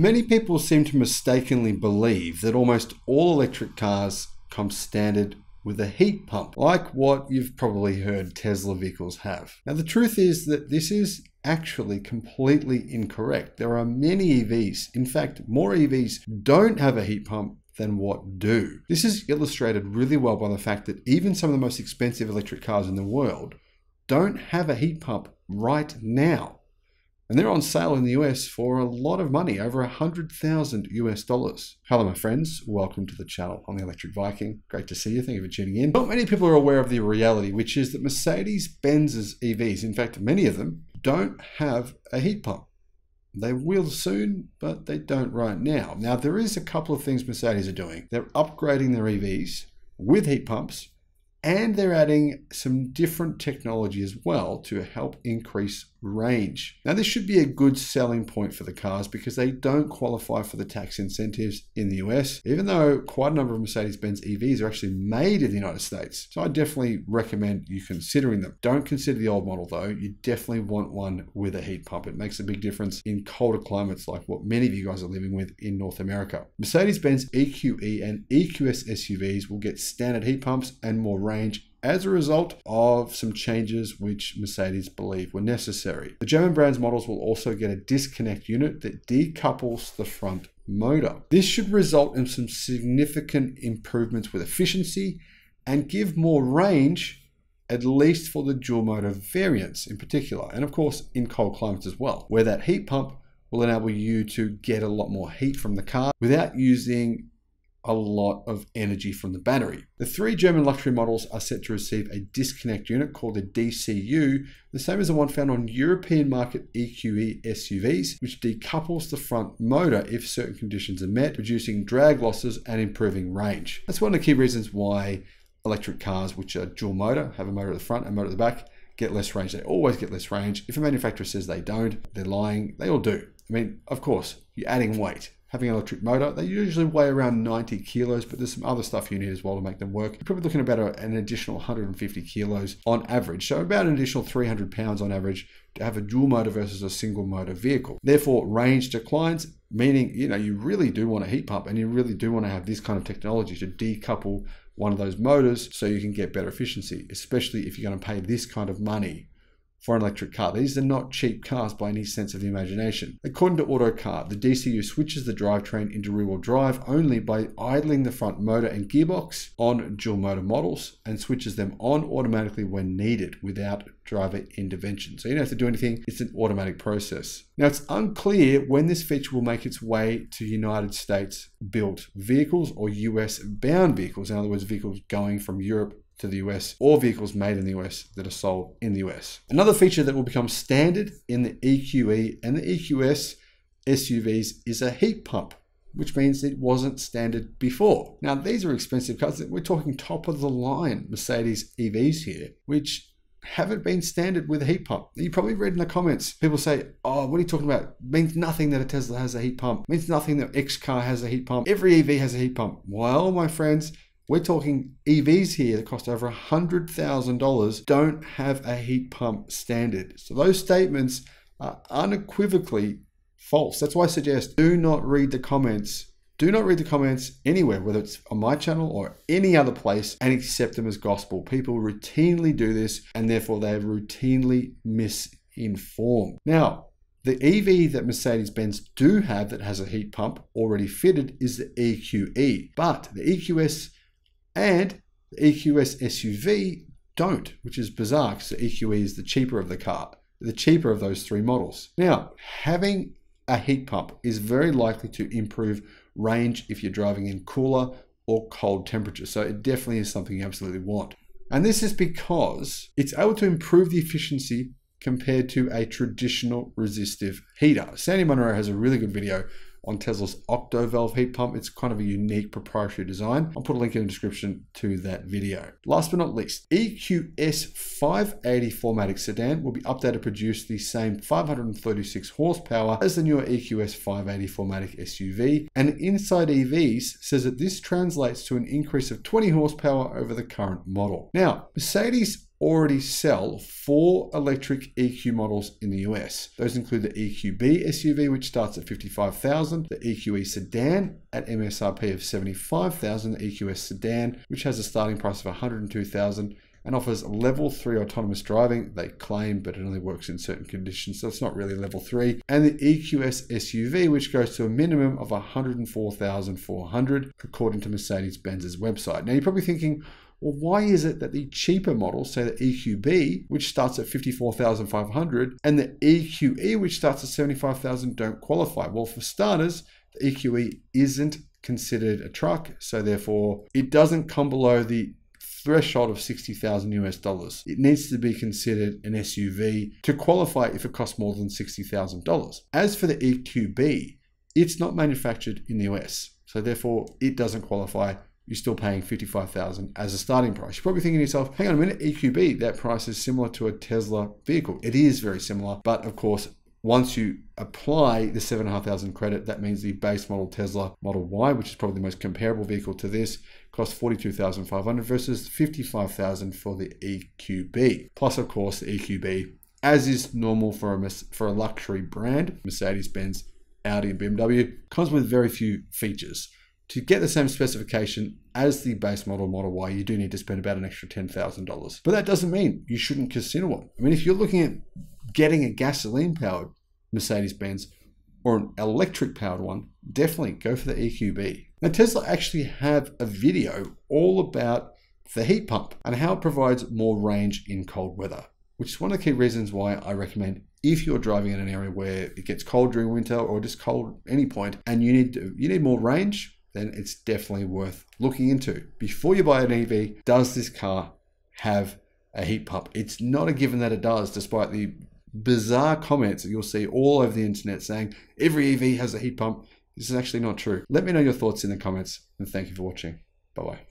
Many people seem to mistakenly believe that almost all electric cars come standard with a heat pump, like what you've probably heard Tesla vehicles have. Now, the truth is that this is actually completely incorrect. There are many EVs, in fact, more EVs don't have a heat pump than what do. This is illustrated really well by the fact that even some of the most expensive electric cars in the world don't have a heat pump right now. And they're on sale in the US for a lot of money, over 100,000 US dollars. Hello, my friends. Welcome to the channel. I'm the Electric Viking. Great to see you. Thank you for tuning in. Not many people are aware of the reality, which is that Mercedes Benz's EVs, in fact, many of them, don't have a heat pump. They will soon, but they don't right now. Now, there is a couple of things Mercedes are doing. They're upgrading their EVs with heat pumps and they're adding some different technology as well to help increase range. Now, this should be a good selling point for the cars because they don't qualify for the tax incentives in the US, even though quite a number of Mercedes Benz EVs are actually made in the United States. So I definitely recommend you considering them. Don't consider the old model though. You definitely want one with a heat pump. It makes a big difference in colder climates like what many of you guys are living with in North America. Mercedes Benz EQE and EQS SUVs will get standard heat pumps and more range as a result of some changes which Mercedes believe were necessary. The German brand's models will also get a disconnect unit that decouples the front motor. This should result in some significant improvements with efficiency and give more range at least for the dual motor variants in particular, and of course in cold climates as well, where that heat pump will enable you to get a lot more heat from the car without using a lot of energy from the battery. The three German luxury models are set to receive a disconnect unit called a DCU, the same as the one found on European market EQE SUVs, which decouples the front motor if certain conditions are met, reducing drag losses and improving range. That's one of the key reasons why electric cars, which are dual motor, have a motor at the front and motor at the back, get less range. They always get less range. If a manufacturer says they don't, they're lying. They all do. I mean, of course, you're adding weight having an electric motor. They usually weigh around 90 kilos, but there's some other stuff you need as well to make them work. You're probably looking about an additional 150 kilos on average. So about an additional 300 pounds on average to have a dual motor versus a single motor vehicle. Therefore, range declines, meaning, you know, you really do want a heat pump and you really do want to have this kind of technology to decouple one of those motors so you can get better efficiency, especially if you're going to pay this kind of money for an electric car. These are not cheap cars by any sense of the imagination. According to Autocar, the DCU switches the drivetrain into rear-wheel drive only by idling the front motor and gearbox on dual motor models and switches them on automatically when needed without driver intervention. So you don't have to do anything, it's an automatic process. Now it's unclear when this feature will make its way to United States built vehicles or US bound vehicles, in other words, vehicles going from Europe to the US or vehicles made in the US that are sold in the US. Another feature that will become standard in the EQE and the EQS SUVs is a heat pump which means it wasn't standard before. Now, these are expensive cars. We're talking top of the line Mercedes EVs here, which haven't been standard with a heat pump. You probably read in the comments, people say, oh, what are you talking about? Means nothing that a Tesla has a heat pump. Means nothing that X car has a heat pump. Every EV has a heat pump. Well, my friends, we're talking EVs here that cost over $100,000 don't have a heat pump standard. So those statements are unequivocally false. That's why I suggest do not read the comments. Do not read the comments anywhere, whether it's on my channel or any other place, and accept them as gospel. People routinely do this, and therefore they are routinely misinformed. Now, the EV that Mercedes Benz do have that has a heat pump already fitted is the EQE, but the EQS and the EQS SUV don't, which is bizarre because the EQE is the cheaper of the car, the cheaper of those three models. Now, having a heat pump is very likely to improve range if you're driving in cooler or cold temperatures. So it definitely is something you absolutely want. And this is because it's able to improve the efficiency compared to a traditional resistive heater. Sandy Munro has a really good video on Tesla's Octo Valve heat pump. It's kind of a unique proprietary design. I'll put a link in the description to that video. Last but not least, EQS 580 4MATIC sedan will be updated to produce the same 536 horsepower as the newer EQS 580 4MATIC SUV. And Inside EVs says that this translates to an increase of 20 horsepower over the current model. Now, Mercedes already sell four electric EQ models in the US. Those include the EQB SUV, which starts at 55,000, the EQE sedan at MSRP of 75,000, the EQS sedan, which has a starting price of 102,000 and offers level 3 autonomous driving. They claim, but it only works in certain conditions, so it's not really level 3. And the EQS SUV, which goes to a minimum of 104,400, according to Mercedes Benz's website. Now, you're probably thinking, well, why is it that the cheaper models, say the EQB, which starts at 54,500, and the EQE, which starts at 75,000, don't qualify? Well, for starters, the EQE isn't considered a truck, so therefore it doesn't come below the threshold of 60,000 US dollars. It needs to be considered an SUV to qualify if it costs more than $60,000. As for the EQB, it's not manufactured in the US, so therefore it doesn't qualify. You're still paying 55,000 as a starting price. You're probably thinking to yourself, hang on a minute, EQB, that price is similar to a Tesla vehicle. It is very similar, but of course, once you apply the 7,500 credit, that means the base model Tesla Model Y, which is probably the most comparable vehicle to this, costs 42,500 versus 55,000 for the EQB. Plus, of course, the EQB, as is normal for a, for a luxury brand, Mercedes-Benz, Audi, and BMW, comes with very few features. To get the same specification as the base model Model Y, you do need to spend about an extra $10,000. But that doesn't mean you shouldn't consider one. I mean, if you're looking at getting a gasoline powered Mercedes Benz or an electric powered one, definitely go for the EQB. Now, Tesla actually have a video all about the heat pump and how it provides more range in cold weather, which is one of the key reasons why I recommend if you're driving in an area where it gets cold during winter or just cold any point and you need to, you need more range, then it's definitely worth looking into. Before you buy an EV, does this car have a heat pump? It's not a given that it does, despite the bizarre comments that you'll see all over the internet saying every EV has a heat pump. This is actually not true. Let me know your thoughts in the comments and thank you for watching. Bye bye.